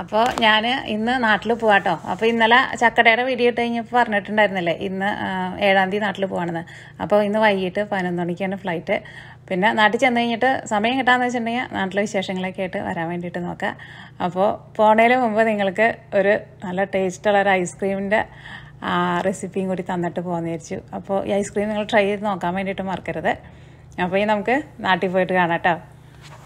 അപ്പോൾ ഞാൻ ഇന്ന് നാട്ടിൽ പോവാട്ടോ. അപ്പോൾ ഇന്നലെ ചക്കടയുടെ വീഡിയോ ഇട്ട് കഴിഞ്ഞപ്പോൾ പറഞ്ഞിട്ടുണ്ടായിരുന്നില്ലേ ഇന്ന് ഏഴാം തീയതി നാട്ടിൽ പോകണമെന്ന് അപ്പോൾ ഇന്ന് വൈകിട്ട് പതിനൊന്ന് മണിക്കാണ് ഫ്ലൈറ്റ് പിന്നെ നാട്ടിൽ ചെന്ന് കഴിഞ്ഞിട്ട് സമയം കിട്ടാന്ന് വെച്ചിട്ടുണ്ടെങ്കിൽ നാട്ടിലെ വിശേഷങ്ങളൊക്കെ ആയിട്ട് വരാൻ വേണ്ടിയിട്ട് നോക്കാം. അപ്പോൾ പോണേന് മുമ്പ് നിങ്ങൾക്ക് ഒരു നല്ല ടേസ്റ്റുള്ള ഒരു ഐസ്ക്രീമിന്റെ റെസിപ്പിയും കൂടി തന്നിട്ട് പോകാമെന്ന് വിചാരിച്ചു. അപ്പോൾ ഈ ഐസ്ക്രീം നിങ്ങൾ ട്രൈ ചെയ്ത് നോക്കാൻ വേണ്ടിയിട്ട് മറക്കരുത്. അപ്പോൾ ഈ നമുക്ക് നാട്ടിൽ പോയിട്ട് കാണാം കേട്ടോ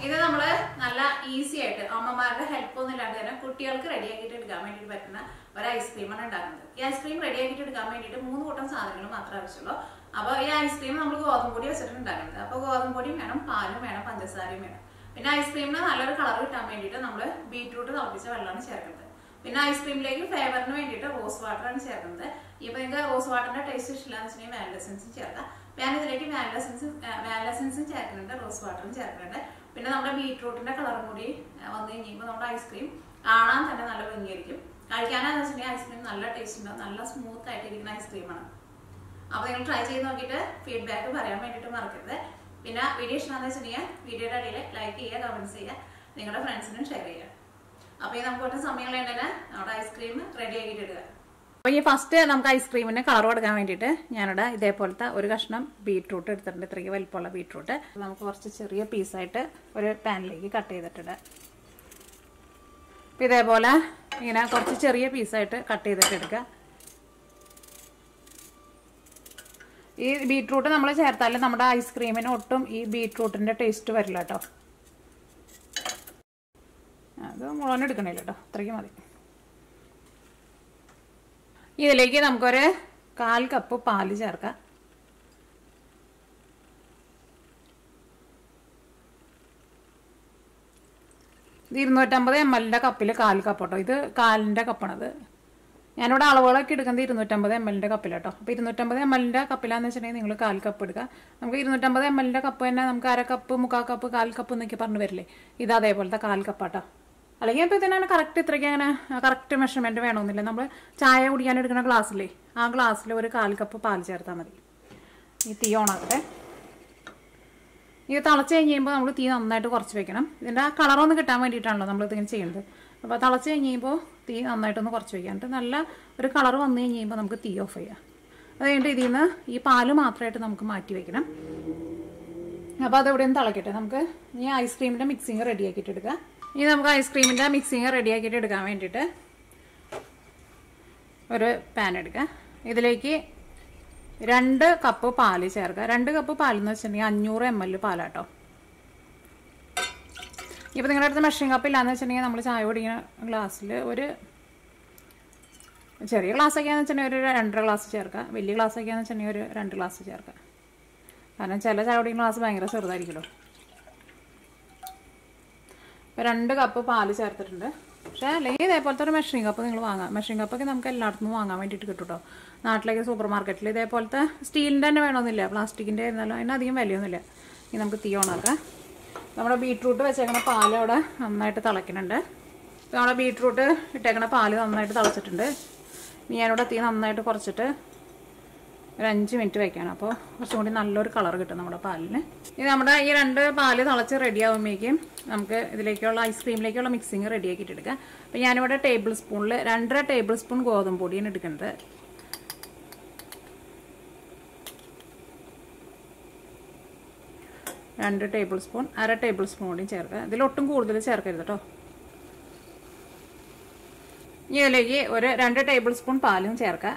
ഇത് നമ്മൾ നല്ല ഈസി ആയിട്ട് അമ്മമാരുടെ ഹെൽപ്പ് ഒന്നും ഇല്ലാണ്ട് തന്നെ കുട്ടികൾക്ക് റെഡിയാക്കിയിട്ട് എടുക്കാൻ വേണ്ടിയിട്ട് പറ്റുന്ന ഒരു ഐസ്ക്രീമാണ് ഉണ്ടാക്കുന്നത്. ഈ ഐസ്ക്രീം റെഡിയാക്കിയിട്ട് എടുക്കാൻ വേണ്ടിയിട്ട് മൂന്ന് കൂട്ടം സാധനങ്ങൾ മാത്രമേ ആവശ്യമുള്ളൂ. അപ്പോൾ ഈ ഐസ്ക്രീം നമ്മൾ ഗോതമ്പ് പൊടി വെച്ചിട്ട് ഉണ്ടാക്കുന്നത്. അപ്പോൾ ഗോതമ്പ് പൊടിയും വേണം പാലും വേണം പഞ്ചസാരയും വേണം. പിന്നെ ഐസ്ക്രീമിന് നല്ലൊരു കളർ കിട്ടാൻ വേണ്ടിയിട്ട് നമ്മൾ ബീറ്റ്റൂട്ട് തിളപ്പിച്ച വെള്ളമാണ് ചേർക്കുന്നത്. പിന്നെ ഐസ്ക്രീമിലേക്ക് ഫ്ലേവറിന് വേണ്ടിയിട്ട് റോസ് വാട്ടറാണ് ചേർക്കുന്നത്. ഇപ്പൊ നിങ്ങൾക്ക് റോസ് വാട്ടറിന്റെ ടേസ്റ്റ് ഇഷ്ടമില്ലാന്ന് വെച്ചിട്ടുണ്ടെങ്കിൽ വാനില എസൻസും ചേർക്കാം. ഞാൻ ഇതിലേക്ക് വാനില എസൻസും ചേർക്കുന്നുണ്ട് റോസ് വാട്ടറും ചേർക്കുന്നുണ്ട്. പിന്നെ നമ്മുടെ ബീട്രൂട്ടിന്റെ കളറും കൂടി വന്നു കഴിഞ്ഞപ്പോൾ നമ്മുടെ ഐസ്ക്രീം കാണാൻ തന്നെ നല്ല ഭംഗിയായിരിക്കും. കഴിക്കാനാന്ന് വെച്ചിട്ടുണ്ടെങ്കിൽ ഐസ്ക്രീം നല്ല ടേസ്റ്റ് ഉണ്ടാവും നല്ല സ്മൂത്ത് ആയിട്ട് ഇരിക്കുന്ന ഐസ്ക്രീമാണ് അപ്പോൾ നിങ്ങൾ ട്രൈ ചെയ്ത് നോക്കിയിട്ട് ഫീഡ്ബാക്ക് പറയാൻ വേണ്ടിയിട്ട് മറക്കരുത്. പിന്നെ വീഡിയോ ഇഷ്ടമാണെന്ന് വെച്ചിട്ടുണ്ടെങ്കിൽ വീഡിയോയുടെ അടിയിൽ ലൈക്ക് ചെയ്യുക കമന്റ്സ് ചെയ്യുക നിങ്ങളുടെ ഫ്രണ്ട്സിനും ഷെയർ ചെയ്യുക. അപ്പോൾ ഈ നമുക്ക് കുറച്ച് സമയം നമ്മുടെ ഐസ്ക്രീം റെഡി ആക്കിയിട്ട് ഇടുക. അപ്പോൾ ഈ ഫസ്റ്റ് നമുക്ക് ഐസ്ക്രീമിന് കളർ കൊടുക്കാൻ വേണ്ടിയിട്ട് ഞാനിവിടെ ഇതേപോലത്തെ ഒരു കഷ്ണം ബീട്രൂട്ട് എടുത്തിട്ടുണ്ട്. ഇത്രയ്ക്ക് വലിപ്പമുള്ള ബീട്രൂട്ട് നമുക്ക് കുറച്ച് ചെറിയ പീസായിട്ട് ഒരു പാനിലേക്ക് കട്ട് ചെയ്തിട്ടുണ്ട് അപ്പോൾ ഇതേപോലെ ഇങ്ങനെ കുറച്ച് ചെറിയ പീസായിട്ട് കട്ട് ചെയ്തിട്ട് എടുക്കുക. ഈ ബീട്രൂട്ട് നമ്മൾ ചേർത്താൽ നമ്മുടെ ഐസ്ക്രീമിന് ഒട്ടും ഈ ബീട്രൂട്ടിന്റെ ടേസ്റ്റ് വരില്ല കേട്ടോ. അത് മുഴുവൻ എടുക്കണില്ല കേട്ടോ. അത്രയ്ക്ക് മതി. ഇതിലേക്ക് നമുക്കൊരു കാൽ കപ്പ് പാൽ ചേർക്കാം. ഇത് ഇരുന്നൂറ്റമ്പത് എം എല്ലിന്റെ കപ്പിൽ കാൽ കപ്പ് കേട്ടോ ഇത് കാലിന്റെ കപ്പാണത് ഞാനിവിടെ അളവുകളൊക്കെ എടുക്കുന്നത് ഇരുന്നൂറ്റമ്പത് എം എല്ലിന്റെ കപ്പിൽ കേട്ടോ അപ്പോൾ ഇരുന്നൂറ്റമ്പത് എം എല്ലിന്റെ കപ്പിലാന്ന് വെച്ചിട്ടുണ്ടെങ്കിൽ നിങ്ങൾ കാൽ കപ്പ് എടുക്കുക. നമുക്ക് ഇരുന്നൂറ്റമ്പത് എം എല്ലിന്റെ കപ്പ് തന്നെ നമുക്ക് അര കപ്പ് മുക്കാൽ കപ്പ് കാൽ കപ്പ് എന്നൊക്കെ പറഞ്ഞു വരില്ലേ? ഇത് അതേപോലത്തെ കാൽ കപ്പാട്ടോ അല്ലെങ്കിൽ ഇപ്പോൾ ഇതിനാണ് കറക്റ്റ് ഇത്രയ്ക്ക് അങ്ങനെ കറക്റ്റ് മെഷർമെന്റ് വേണമെന്നില്ല. നമ്മൾ ചായ കുടിക്കാൻ എടുക്കുന്ന ഗ്ലാസ്സിലേ ആ ഗ്ലാസ്സിൽ ഒരു കാൽ കപ്പ് പാൽ ചേർത്താൽ മതി. ഈ തീ ഓണാക്കട്ടെ ഇത് തിളച്ച് കഴിയുമ്പോൾ നമ്മൾ തീ നന്നായിട്ട് കുറച്ച് വെക്കണം. ഇതിന്റെ ആ കളറൊന്ന് കിട്ടാൻ വേണ്ടിയിട്ടാണല്ലോ നമ്മൾ ഇതിങ്ങനെ ചെയ്യുന്നത്. അപ്പോൾ തിളച്ച് കഴിയുമ്പോൾ തീ നന്നായിട്ടൊന്ന് കുറച്ച് എന്നിട്ട് നല്ല ഒരു കളർ വന്നു കഴിയുമ്പോൾ നമുക്ക് തീ ഓഫ് ചെയ്യാം. അതുകൊണ്ട് ഇതിൽ നിന്ന് ഈ പാൽ മാത്രമായിട്ട് നമുക്ക് മാറ്റി വയ്ക്കണം അപ്പോൾ അതെവിടെയൊന്നും തിളക്കട്ടെ. നമുക്ക് ഈ ഐസ്ക്രീമിന്റെ മിക്സിങ് റെഡിയാക്കിയിട്ട് എടുക്കാം. ഇനി നമുക്ക് ഐസ്ക്രീമിന്റെ മിക്സിങ് റെഡിയാക്കിയിട്ട് എടുക്കാൻ വേണ്ടിയിട്ട് ഒരു പാൻ എടുക്കുക ഇതിലേക്ക് രണ്ട് കപ്പ് പാൽ ചേർക്കുക. രണ്ട് കപ്പ് പാലെന്ന് വെച്ചിട്ടുണ്ടെങ്കിൽ അഞ്ഞൂറ് എം എൽ പാലാട്ടോ. ഇപ്പം നിങ്ങളുടെ അടുത്ത് മെഷീൻ കപ്പ് ഇല്ലാന്ന് വെച്ചിട്ടുണ്ടെങ്കിൽ നമ്മൾ ചായ കുടിക്കുന്ന ഗ്ലാസ്സിൽ ഒരു ചെറിയ ഗ്ലാസ് ആണെന്ന് വെച്ചിട്ടുണ്ടെങ്കിൽ ഒരു രണ്ടര ഗ്ലാസ് ചേർക്കുക. വലിയ ഗ്ലാസ് ആണെന്ന് വെച്ചിട്ടുണ്ടെങ്കിൽ ഒരു രണ്ട് ഗ്ലാസ് ചേർക്കുക. കാരണം ചില ചായ കുടിക്കുന്ന ഗ്ലാസ് ഭയങ്കര ചെറുതായിരിക്കുമല്ലോ. രണ്ട് കപ്പ് പാൽ ചേർത്തിട്ടുണ്ട്. പക്ഷേ അല്ലെങ്കിൽ ഇതേപോലത്തെ ഒരു മെഷീൻ കപ്പ് നിങ്ങൾ വാങ്ങാം. മെഷീൻ കപ്പൊക്കെ നമുക്ക് എല്ലായിടത്തും വാങ്ങാൻ വേണ്ടിയിട്ട് കിട്ടും കേട്ടോ നാട്ടിലേക്ക് സൂപ്പർ മാർക്കറ്റിൽ ഇതേപോലത്തെ സ്റ്റീലിന്റെ തന്നെ വേണമെന്നില്ല. പ്ലാസ്റ്റിക്കിന്റെ ആയിരുന്നാലും അതിന് അധികം വിലയൊന്നുമില്ല. ഇനി നമുക്ക് തീ ഓണാക്കാം. നമ്മുടെ ബീട്രൂട്ട് വെച്ചേക്കണ പാൽ അവിടെ നന്നായിട്ട് തിളയ്ക്കുന്നുണ്ട്. നമ്മുടെ ബീട്രൂട്ട് ഇട്ടേക്കണ പാൽ നന്നായിട്ട് തിളച്ചിട്ടുണ്ട്. ഇനി ഞാനിവിടെ തീ നന്നായിട്ട് കുറച്ചിട്ട് ഒരു അഞ്ച് മിനിറ്റ് വെക്കണം. അപ്പോൾ കുറച്ചും കൂടി നല്ലൊരു കളർ കിട്ടും നമ്മുടെ പാലിന്. ഇനി നമ്മുടെ ഈ രണ്ട് പാൽ തിളച്ച് റെഡി ആകുമ്പോഴേക്കും നമുക്ക് ഇതിലേക്കുള്ള ഐസ്ക്രീമിലേക്കുള്ള മിക്സിങ് റെഡി ആക്കിയിട്ട് എടുക്കാം. അപ്പോൾ ഞാനിവിടെ ടേബിൾ സ്പൂണിൽ രണ്ടര ടേബിൾ സ്പൂൺ ഗോതമ്പ് പൊടിയാണ് എടുക്കുന്നത്. രണ്ട് ടേബിൾ സ്പൂൺ അര ടേബിൾ സ്പൂൺ കൂടി ചേർക്കുക. ഇതിലൊട്ടും കൂടുതൽ ചേർക്കരുത് കേട്ടോ ഇനി ഇതിലേക്ക് ഒരു രണ്ട് ടേബിൾ സ്പൂൺ പാലും ചേർക്കുക.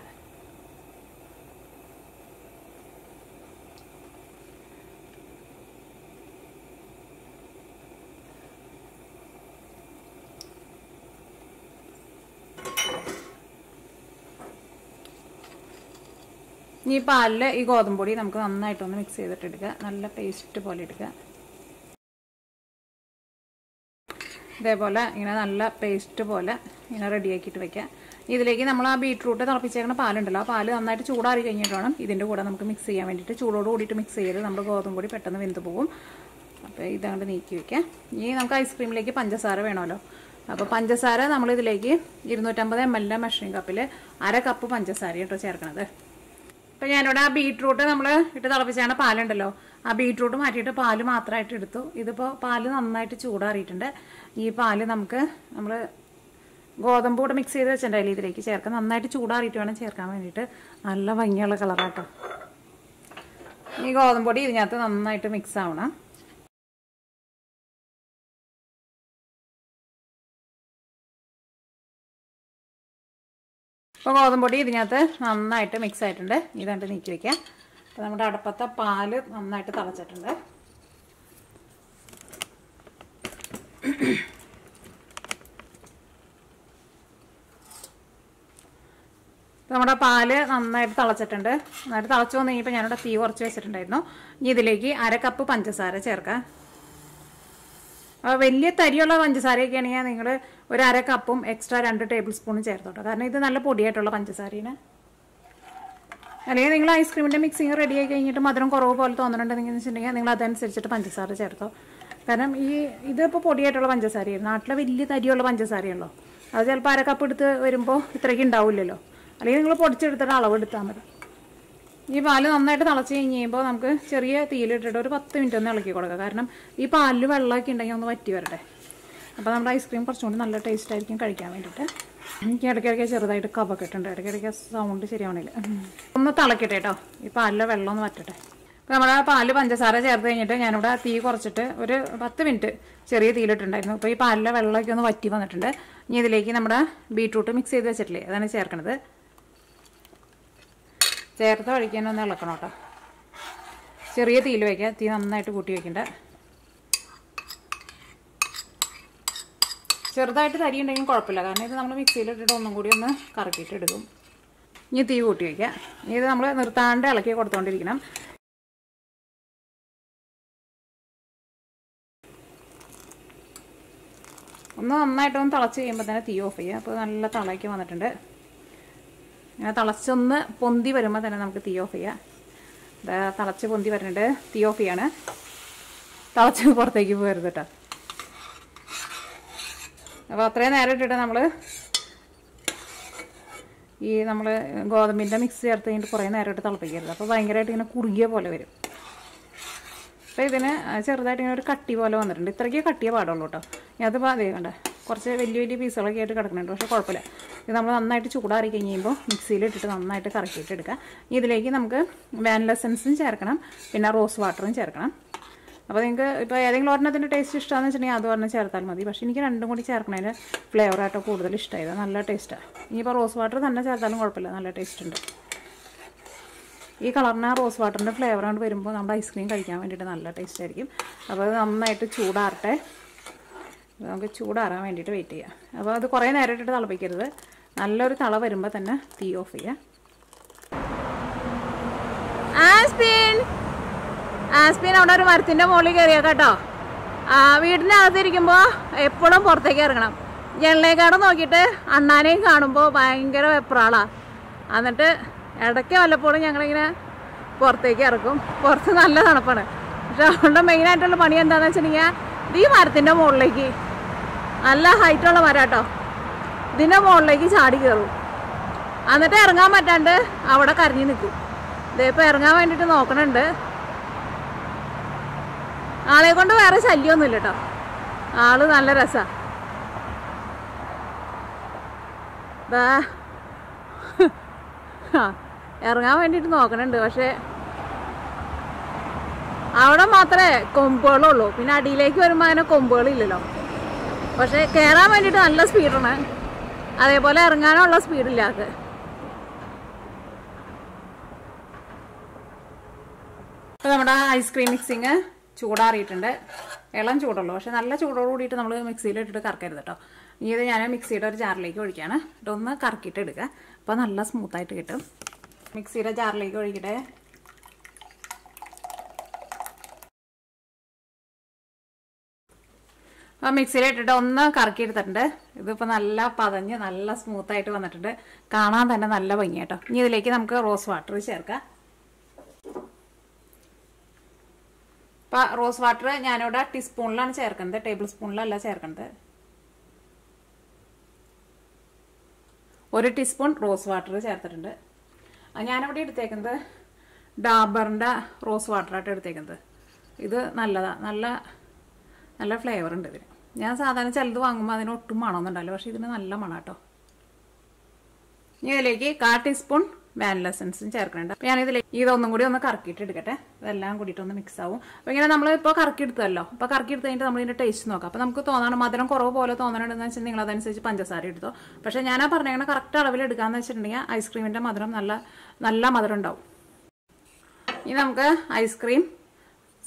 ഈ പാലിൽ ഈ ഗോതമ്പൊടി നമുക്ക് നന്നായിട്ടൊന്ന് മിക്സ് ചെയ്തിട്ട് എടുക്കുക നല്ല പേസ്റ്റ് പോലെ എടുക്കുക ഇതേപോലെ ഇങ്ങനെ നല്ല പേസ്റ്റ് പോലെ ഇങ്ങനെ റെഡിയാക്കിയിട്ട് വെക്കുക. ഇതിലേക്ക് നമ്മൾ ആ ബീട്രൂട്ട് തിളപ്പിച്ചേക്കുന്ന പാലുണ്ടല്ലോ. ആ പാൽ നന്നായിട്ട് ചൂടാറി കഴിഞ്ഞിട്ട് വേണം ഇതിന്റെ കൂടെ നമുക്ക് മിക്സ് ചെയ്യാൻ വേണ്ടിയിട്ട്. ചൂടോട് കൂടിയിട്ട് മിക്സ് ചെയ്ത് നമ്മുടെ ഗോതമ്പ് പൊടി പെട്ടെന്ന് വെന്ത് പോകും. അപ്പോൾ ഇതങ്ങോട്ട് നീക്കി വെക്കാം ഇനി നമുക്ക് ഐസ്ക്രീമിലേക്ക് പഞ്ചസാര വേണമല്ലോ. അപ്പോൾ പഞ്ചസാര നമ്മളിതിലേക്ക് ഇരുന്നൂറ്റമ്പത് എം എൽ മെഷറിംഗ് കപ്പിൽ അര കപ്പ് പഞ്ചസാര കേട്ടോ ചേർക്കണത്. ഇപ്പൊ ഞാനിവിടെ ആ ബീട്രൂട്ട് നമ്മൾ ഇട്ട് തിളപ്പിച്ചാണ് പാലുണ്ടല്ലോ. ആ ബീട്രൂട്ട് മാറ്റിയിട്ട് പാൽ മാത്രമായിട്ട് എടുത്തു. ഇതിപ്പോൾ പാൽ നന്നായിട്ട് ചൂടാറിയിട്ടുണ്ട്. ഈ പാൽ നമുക്ക് നമ്മൾ ഗോതമ്പ് കൂടെ മിക്സ് ചെയ്ത് വെച്ചിട്ടുണ്ടായില്ല ഇതിലേക്ക് ചേർക്കാം നന്നായിട്ട് ചൂടാറിയിട്ട് വേണം ചേർക്കാൻ വേണ്ടിയിട്ട്. നല്ല ഭംഗിയുള്ള കളറാട്ടോ ഈ ഗോതമ്പ് പൊടി ഇതിനകത്ത് നന്നായിട്ട് മിക്സ് ആവണം. ഇപ്പോൾ ഗോതമ്പ് പൊടി ഇതിനകത്ത് നന്നായിട്ട് മിക്സ് ആയിട്ടുണ്ട്. ഇതാണ്ട് നീക്കി വെക്കാം. അപ്പോൾ നമ്മുടെ അടുപ്പത്തെ പാൽ നന്നായിട്ട് തിളച്ചിട്ടുണ്ട്. നമ്മുടെ പാൽ നന്നായിട്ട് തിളച്ചിട്ടുണ്ട്. നന്നായിട്ട് തിളച്ചു വന്നു കഴിഞ്ഞപ്പോൾ ഞാനിവിടെ തീ കുറച്ച് വെച്ചിട്ടുണ്ടായിരുന്നു. ഇനി ഇതിലേക്ക് അര കപ്പ് പഞ്ചസാര ചേർക്കാം. അപ്പോൾ വലിയ തരിയുള്ള പഞ്ചസാരയൊക്കെ ആണെങ്കിൽ നിങ്ങൾ ഒരു അര കപ്പും എക്സ്ട്രാ രണ്ട് ടേബിൾ സ്പൂണും ചേർത്തോട്ടോ. കാരണം ഇത് നല്ല പൊടിയായിട്ടുള്ള പഞ്ചസാരയാണ്. അല്ലെങ്കിൽ നിങ്ങൾ ഐസ്ക്രീമിന്റെ മിക്സിങ് റെഡി ആയി കഴിഞ്ഞിട്ട് മധുരം കുറവ് പോലെ തോന്നുന്നുണ്ടെങ്കിൽ വെച്ചിട്ടുണ്ടെങ്കിൽ നിങ്ങൾ അതനുസരിച്ചിട്ട് പഞ്ചസാര ചേർത്തോ. കാരണം ഈ ഇതിപ്പോൾ പൊടിയായിട്ടുള്ള പഞ്ചസാരയാണ് നാട്ടിലെ വലിയ തരിയുള്ള പഞ്ചസാരയുള്ളൂ അത് ചിലപ്പോൾ അര കപ്പ് എടുത്ത് വരുമ്പോൾ ഇത്രയ്ക്ക് ഉണ്ടാവില്ലല്ലോ. അല്ലെങ്കിൽ നിങ്ങൾ പൊടിച്ചെടുത്തിട്ട് അളവെടുത്താൽ മതി. ഈ പാൽ നന്നായിട്ട് തിളച്ച് കഴിഞ്ഞ് കഴിയുമ്പോൾ നമുക്ക് ചെറിയ തീയിലിട്ടിട്ട് ഒരു പത്ത് മിനിറ്റ് ഒന്ന് ഇളക്കി കൊടുക്കാം. കാരണം ഈ പാലിൽ വെള്ളമൊക്കെ ഉണ്ടെങ്കിൽ ഒന്ന് വറ്റി വരട്ടെ. അപ്പോൾ നമ്മുടെ ഐസ്ക്രീം കുറച്ചുകൊണ്ട് നല്ല ടേസ്റ്റ് ആയിരിക്കും കഴിക്കാൻ വേണ്ടിയിട്ട്. എനിക്ക് ഇടയ്ക്കിടയ്ക്ക് ചെറുതായിട്ട് കഫൊക്കെ ഇട്ടുണ്ട് ഇടയ്ക്കിടയ്ക്ക് സൗണ്ട് ശരിയാവണില്ല. ഒന്ന് തിളക്കട്ടെ കേട്ടോ. ഈ പാലിലെ വെള്ളം ഒന്ന് വറ്റട്ടെ. അപ്പോൾ നമ്മുടെ പാൽ പഞ്ചസാര ചേർത്ത് കഴിഞ്ഞിട്ട് ഞാനിവിടെ തീ കുറച്ചിട്ട് ഒരു പത്ത് മിനിറ്റ് ചെറിയ തീയിലിട്ടുണ്ടായിരുന്നു. അപ്പോൾ ഈ പാലിലെ വെള്ളമൊക്കെ ഒന്ന് വറ്റി വന്നിട്ടുണ്ട്. ഇനി ഇതിലേക്ക് നമ്മുടെ ബീട്രൂട്ട് മിക്സ് ചെയ്ത് വെച്ചിട്ടില്ലേ? അതാണ് ചേർക്കണത്. ചേർത്ത് കഴിക്കാനൊന്ന് ഇളക്കണം കേട്ടോ. ചെറിയ തീയിൽ വയ്ക്കുക തീ നന്നായിട്ട് കൂട്ടി വയ്ക്കണ്ട. ചെറുതായിട്ട് തരി ഉണ്ടെങ്കിലും കുഴപ്പമില്ല. കാരണം ഇത് നമ്മൾ മിക്സിയിലിട്ടിട്ട് ഒന്നും കൂടി ഒന്ന് കറക്കിയിട്ട് എടുക്കും. ഇനി തീ കൂട്ടി വയ്ക്കുക ഇത് നമ്മൾ നിർത്താണ്ട് ഇളക്കി കൊടുത്തുകൊണ്ടിരിക്കണം ഒന്ന് നന്നായിട്ടൊന്ന് തിളച്ച് കഴിയുമ്പോൾ തന്നെ തീ ഓഫ് ചെയ്യുക അപ്പോൾ നല്ല തിളയ്ക്ക് വന്നിട്ടുണ്ട്. ഇങ്ങനെ തിളച്ചൊന്ന് പൊന്തി വരുമ്പോൾ തന്നെ നമുക്ക് തീ ഓഫ് ചെയ്യാം. ഇതാ തിളച്ച് പൊന്തി വരുന്നുണ്ട്. തീ ഓഫ് ചെയ്യാണ്. തിളച്ച് പുറത്തേക്ക് പോകരുത് കേട്ടോ. അപ്പോൾ അത്രയും നേരം ഇട്ടിട്ട് നമ്മൾ ഈ നമ്മൾ ഗോതമ്പിന്റെ മിക്സ് ചേർത്ത് കഴിഞ്ഞിട്ട് കുറേ നേരം ഇട്ട് തിളപ്പിക്കരുത്. അപ്പോൾ ഭയങ്കരമായിട്ട് ഇങ്ങനെ കുറുകിയ പോലെ വരും. അപ്പോൾ ഇതിന് ചെറുതായിട്ട് ഇങ്ങനെ ഒരു കട്ടി പോലെ വന്നിട്ടുണ്ട്. ഇത്രയ്ക്ക് കട്ടിയേ പാടുള്ളൂ കേട്ടോ. അത് അതേ കണ്ടേ. കുറച്ച് വലിയ വലിയ പീസുകളൊക്കെ ആയിട്ട് കിടക്കുന്നുണ്ട്. പക്ഷേ കുഴപ്പമില്ല. ഇത് നമ്മൾ നന്നായിട്ട് ചൂടാറി കഴിയുമ്പോൾ മിക്സിയിൽ ഇട്ടിട്ട് നന്നായിട്ട് കറക്കിയിട്ട് എടുക്കാം ഇതിലേക്ക് നമുക്ക് വാനില എസൻസും ചേർക്കണം. പിന്നെ റോസ് വാട്ടറും ചേർക്കണം. അപ്പോൾ നിങ്ങൾക്ക് ഇപ്പോൾ ഏതെങ്കിലും ഒരെണ്ണത്തിന്റെ ടേസ്റ്റ് ഇഷ്ടമാണെന്ന് വെച്ചിട്ടുണ്ടെങ്കിൽ അത് ഒരെണ്ണം ചേർത്താൽ മതി. പക്ഷേ എനിക്ക് രണ്ടും കൂടി ചേർക്കണതിന് ഫ്ലേവറായിട്ട് കൂടുതൽ ഇഷ്ടമായത്. നല്ല ടേസ്റ്റാണ് ഇനിയിപ്പോൾ റോസ് വാട്ടർ തന്നെ ചേർത്താലും കുഴപ്പമില്ല. നല്ല ടേസ്റ്റ് ഉണ്ട്. ഈ കളറിന് റോസ് വാട്ടറിന്റെ ഫ്ലേവർ കൊണ്ട് വരുമ്പോൾ നമ്മുടെ ഐസ്ക്രീം കഴിക്കാൻ വേണ്ടിയിട്ട് നല്ല ടേസ്റ്റ് ആയിരിക്കും. അപ്പോൾ അത് നന്നായിട്ട് ചൂടാറട്ടെ. നമുക്ക് ചൂടാറാൻ വേണ്ടിയിട്ട് വെയിറ്റ് ചെയ്യാം. അപ്പോൾ അത് കുറേ നേരം ഇട്ടിട്ട് തിളപ്പിക്കരുത്. നല്ലൊരു തള വരുമ്പോൾ തന്നെ തീ ഓഫ് ചെയ്യാം. ആസ്പിൻ! ആസ്പിൻ അവിടെ ഒരു മരത്തിന്റെ മുകളിൽ കയറിയാ കേട്ടോ. വീടിന്റെ അകത്തിരിക്കുമ്പോൾ എപ്പോഴും പുറത്തേക്ക് ഇറങ്ങണം. ജനലേക്കാട് നോക്കിയിട്ട് അണ്ണാനെയും കാണുമ്പോൾ ഭയങ്കര വെപ്രാളാണ് എന്നിട്ട് ഇടയ്ക്ക് വല്ലപ്പോഴും ഞങ്ങളിങ്ങനെ പുറത്തേക്ക് ഇറക്കും. പുറത്ത് നല്ല തണുപ്പാണ്. പക്ഷെ അവളുടെ മെയിനായിട്ടുള്ള പണി എന്താണെന്ന് വെച്ചിട്ടുണ്ടെങ്കിൽ ഈ മരത്തിന്റെ മുകളിലേക്ക് നല്ല ഹൈറ്റുള്ള മരം കേട്ടോ. ഇതിന്റെ മുകളിലേക്ക് ചാടി കയറും എന്നിട്ട് ഇറങ്ങാൻ പറ്റാണ്ട് അവിടെ കരഞ്ഞു നിൽക്കും ഇതിപ്പോൾ ഇറങ്ങാൻ വേണ്ടിയിട്ട് നോക്കണുണ്ട്. ആളെ കൊണ്ട് വേറെ ശല്യമൊന്നുമില്ല കേട്ടോ. ആൾ നല്ല രസമാണ് ഇറങ്ങാൻ വേണ്ടിയിട്ട് നോക്കണുണ്ട് പക്ഷേ അവിടെ മാത്രമേ കൊമ്പുകളുള്ളൂ. പിന്നെ അടിയിലേക്ക് വരുമ്പോൾ അങ്ങനെ കൊമ്പുകളില്ലല്ലോ. പക്ഷേ കയറാൻ വേണ്ടിയിട്ട് നല്ല സ്പീഡാണ്. അതേപോലെ ഇറങ്ങാനുള്ള സ്പീഡില്ല അത്. ഇപ്പോൾ നമ്മുടെ ഐസ്ക്രീം മിക്സിങ് ചൂടാറിയിട്ടുണ്ട്. ഇളം ചൂടുള്ളൂ. പക്ഷെ നല്ല ചൂടോട് കൂടിയിട്ട് നമ്മൾ മിക്സിയിലിട്ടിട്ട് കറക്കരുത് കേട്ടോ. ഇനി ഇത് ഞാൻ മിക്സിയുടെ ഒരു ജാറിലേക്ക് ഒഴിക്കുകയാണ് ഇട്ടൊന്ന് കറക്കിയിട്ട് എടുക്കുക അപ്പോൾ നല്ല സ്മൂത്തായിട്ട് കിട്ടും. മിക്സിയുടെ ജാറിലേക്ക് ഒഴിക്കട്ടെ. അപ്പോൾ മിക്സിയിലിട്ടിട്ട് ഒന്ന് കറക്കി എടുത്തിട്ടുണ്ട് ഇതിപ്പോൾ നല്ല പതഞ്ഞ് നല്ല സ്മൂത്ത് ആയിട്ട് വന്നിട്ടുണ്ട്. കാണാൻ തന്നെ നല്ല ഭംഗി കേട്ടോ ഇനി ഇതിലേക്ക് നമുക്ക് റോസ് വാട്ടർ ചേർക്കാം. ഇപ്പം റോസ് വാട്ടർ ഞാനിവിടെ ടീസ്പൂണിലാണ് ചേർക്കുന്നത്. ടേബിൾ സ്പൂണിലല്ല ചേർക്കുന്നത്. ഒരു ടീസ്പൂൺ റോസ് വാട്ടർ ചേർത്തിട്ടുണ്ട്. ഞാനിവിടെ എടുത്തേക്കുന്നത് ഡാബറിന്റെ റോസ് വാട്ടറായിട്ട് എടുത്തേക്കുന്നത്. ഇത് നല്ലതാണ് നല്ല നല്ല ഫ്ലേവർ ഉണ്ട് ഇതിന്. ഞാൻ സാധാരണ ചിലത് വാങ്ങുമ്പോൾ അതിന് ഒട്ടും മണമൊന്നുണ്ടല്ലോ പക്ഷേ ഇതിന് നല്ല മണം കേട്ടോ. ഇനി ഇതിലേക്ക് കാ ടീസ്പൂൺ വാനില എസൻസും ചേർക്കണുണ്ട് അപ്പോൾ ഞാനിതിലേക്ക് ഇതൊന്നും കൂടി ഒന്ന് കറക്കിയിട്ട് എടുക്കട്ടെ. ഇതെല്ലാം കൂടിയിട്ട് ഒന്ന് മിക്സ് ആവും. അപ്പോൾ ഇങ്ങനെ നമ്മൾ ഇപ്പോൾ കറക്കി എടുത്തല്ലോ അപ്പോൾ കറക്കി എടുത്ത് കഴിഞ്ഞിട്ട് നമ്മൾ ഇതിന്റെ ടേസ്റ്റ് നോക്കാം. അപ്പോൾ നമുക്ക് തോന്നണം മധുരം കുറവ് പോലെ തോന്നണമെന്ന് വെച്ചാൽ നിങ്ങൾ അതനുസരിച്ച് പഞ്ചസാര എടുത്തോ. പക്ഷേ ഞാൻ ആ പറഞ്ഞ കറക്റ്റ് അളവിൽ എടുക്കാമെന്ന് വെച്ചിട്ടുണ്ടെങ്കിൽ ഐസ്ക്രീമിന്റെ മധുരം നല്ല നല്ല മധുരം ഉണ്ടാവും. ഇനി നമുക്ക് ഐസ്ക്രീം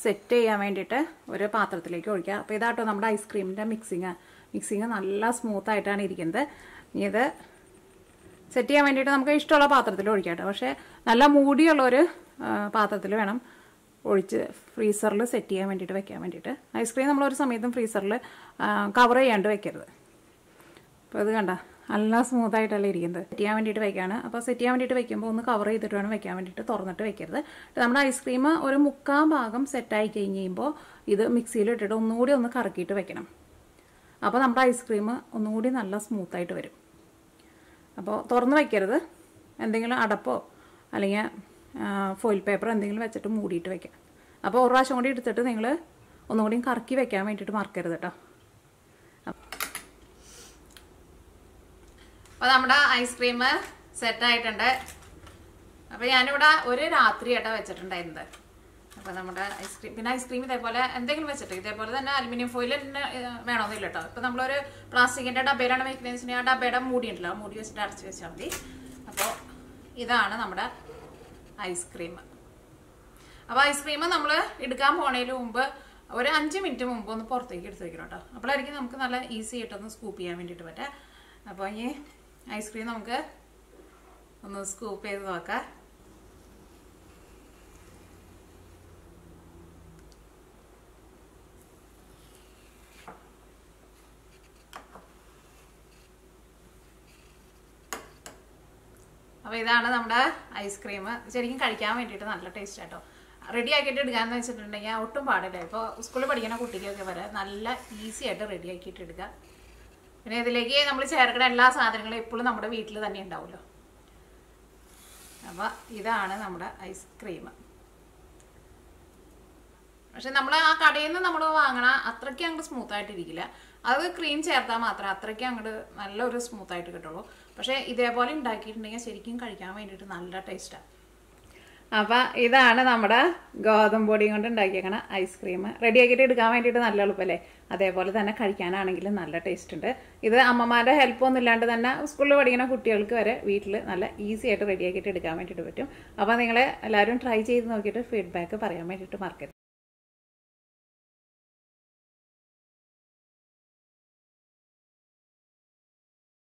സെറ്റ് ചെയ്യാൻ വേണ്ടിയിട്ട് ഒരു പാത്രത്തിലേക്ക് ഒഴിക്കുക. അപ്പോൾ ഇതാട്ടോ നമ്മുടെ ഐസ്ക്രീമിന്റെ മിക്സിങ് മിക്സിങ് നല്ല സ്മൂത്തായിട്ടാണ് ഇരിക്കുന്നത്. ഇനി ഇത് സെറ്റ് ചെയ്യാൻ വേണ്ടിയിട്ട് നമുക്ക് ഇഷ്ടമുള്ള പാത്രത്തിൽ ഒഴിക്കാം പക്ഷേ നല്ല മൂടിയുള്ള ഒരു പാത്രത്തിൽ വേണം ഒഴിച്ച് ഫ്രീസറിൽ സെറ്റ് ചെയ്യാൻ വേണ്ടിയിട്ട് വെക്കാൻ വേണ്ടിയിട്ട്. ഐസ്ക്രീം നമ്മൾ ഒരു സമയത്തും ഫ്രീസറിൽ കവർ ചെയ്യാണ്ട് വെക്കരുത്. അപ്പോൾ ഇത് കണ്ട നല്ല സ്മൂത്ത് ആയിട്ടല്ലേ ഇരിക്കുന്നത്. സെറ്റ് ചെയ്യാൻ വേണ്ടിയിട്ട് വെക്കുകയാണ് അപ്പോൾ സെറ്റ് ചെയ്യാൻ വേണ്ടിയിട്ട് വെക്കുമ്പോൾ ഒന്ന് കവർ ചെയ്തിട്ട് വേണം വെക്കാൻ വേണ്ടിയിട്ട് തുറന്നിട്ട് വെക്കരുത്. നമ്മുടെ ഐസ്ക്രീം ഒരു മുക്കാൽ ഭാഗം സെറ്റായി കഴിഞ്ഞ് കഴിയുമ്പോൾ ഇത് മിക്സിയിൽ ഇട്ടിട്ട് ഒന്നുകൂടി ഒന്ന് കറക്കിയിട്ട് വെക്കണം. അപ്പോൾ നമ്മുടെ ഐസ്ക്രീം ഒന്നുകൂടി നല്ല സ്മൂത്തായിട്ട് വരും. അപ്പോൾ തുറന്ന് വയ്ക്കരുത് എന്തെങ്കിലും അടപ്പോ അല്ലെങ്കിൽ ഫോയിൽ പേപ്പർ എന്തെങ്കിലും വെച്ചിട്ട് മൂടിയിട്ട് വെക്കാം. അപ്പോൾ ഒരു പ്രാവശ്യം കൂടി എടുത്തിട്ട് നിങ്ങൾ ഒന്നുകൂടി കറക്കി വെക്കാൻ വേണ്ടിയിട്ട് മറക്കരുത് കേട്ടോ അപ്പോൾ നമ്മുടെ ഐസ്ക്രീം സെറ്റ് ആയിട്ടുണ്ട്. അപ്പോൾ ഞാനിവിടെ ഒരു രാത്രി ആയിട്ടാ വെച്ചിട്ടുണ്ടായിരുന്നത്. അപ്പോൾ നമ്മുടെ ഐസ്ക്രീം പിന്നെ ഐസ്ക്രീം ഇതേപോലെ എന്തെങ്കിലും വെച്ചിട്ട് ഇതേപോലെ തന്നെ അലുമിനിയം ഫോയിൽ തന്നെ വേണമെന്നില്ല കേട്ടോ ഇപ്പോൾ നമ്മളൊരു പ്ലാസ്റ്റിക്കിന്റെ ഡബയിലാണ് വെക്കുന്നത് വെച്ചിട്ടുണ്ടെങ്കിൽ ആ ഡബയുടെ മൂടി ഉണ്ടല്ലോ മൂടി വെച്ചിട്ട് അടച്ച് വെച്ചാൽ മതി. അപ്പോൾ ഇതാണ് നമ്മുടെ ഐസ്ക്രീം അപ്പോൾ ഐസ്ക്രീം നമ്മൾ എടുക്കാൻ പോണതിന് മുമ്പ് ഒരു അഞ്ച് മിനിറ്റ് മുമ്പ് ഒന്ന് പുറത്തേക്ക് എടുത്ത് വെക്കണം കേട്ടോ അപ്പോഴായിരിക്കും നമുക്ക് നല്ല ഈസി ആയിട്ടൊന്ന് സ്കൂപ്പ് ചെയ്യാൻ വേണ്ടിയിട്ട് പറ്റുക അപ്പോൾ ഈ ഐസ്ക്രീം നമുക്ക് ഒന്ന് സ്കൂപ്പ് ചെയ്ത് നോക്കാം. അപ്പോൾ ഇതാണ് നമ്മുടെ ഐസ്ക്രീം. ശരിക്കും കഴിക്കാൻ വേണ്ടിയിട്ട് നല്ല ടേസ്റ്റ് ആട്ടോ. റെഡി ആക്കിയിട്ട് എടുക്കാന്ന് വെച്ചിട്ടുണ്ടെങ്കിൽ ഒട്ടും പാടില്ല. ഇപ്പോൾ സ്കൂളിൽ പഠിക്കുന്ന കുട്ടിക്കൊക്കെ വരെ നല്ല ഈസി ആയിട്ട് റെഡി ആക്കിയിട്ട് എടുക്കുക പിന്നെ ഇതിലേക്ക് നമ്മൾ ചേർക്കുന്ന എല്ലാ സാധനങ്ങളും എപ്പോഴും നമ്മുടെ വീട്ടിൽ തന്നെ ഉണ്ടാവുമല്ലോ. അപ്പോൾ ഇതാണ് നമ്മുടെ ഐസ്ക്രീം പക്ഷെ നമ്മൾ ആ കടയിൽ നിന്ന് നമ്മൾ വാങ്ങണ അത്രയ്ക്ക് അങ്ങോട്ട് സ്മൂത്ത് ആയിട്ടിരിക്കില്ല. അത് ക്രീം ചേർത്താൽ മാത്രം അത്രയ്ക്ക് അങ്ങോട്ട് നല്ലൊരു സ്മൂത്തായിട്ട് കിട്ടുള്ളൂ. പക്ഷേ ഇതേപോലെ ഉണ്ടാക്കിയിട്ടുണ്ടെങ്കിൽ ശരിക്കും കഴിക്കാൻ വേണ്ടിയിട്ട് നല്ല ടേസ്റ്റാണ് അപ്പം ഇതാണ് നമ്മുടെ ഗോതമ്പ് പൊടിയും കൊണ്ട് ഉണ്ടാക്കിയേക്കണ ഐസ്ക്രീം റെഡിയാക്കിയിട്ട് എടുക്കാൻ വേണ്ടിയിട്ട് നല്ല എളുപ്പമല്ലേ അതേപോലെ തന്നെ കഴിക്കാനാണെങ്കിലും നല്ല ടേസ്റ്റ് ഉണ്ട്. ഇത് അമ്മമാരുടെ ഹെൽപ്പൊന്നും ഇല്ലാണ്ട് തന്നെ സ്കൂളിൽ പഠിക്കുന്ന കുട്ടികൾക്ക് വരെ വീട്ടിൽ നല്ല ഈസി ആയിട്ട് റെഡിയാക്കിയിട്ട് എടുക്കാൻ വേണ്ടിയിട്ട് പറ്റും. അപ്പോൾ നിങ്ങൾ എല്ലാവരും ട്രൈ ചെയ്ത് നോക്കിയിട്ട് ഫീഡ്ബാക്ക് പറയാൻ വേണ്ടിയിട്ട് മറക്കരുത്.